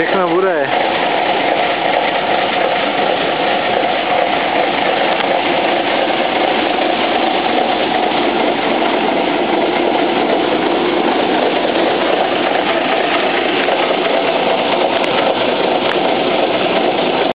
देखना बुरा है।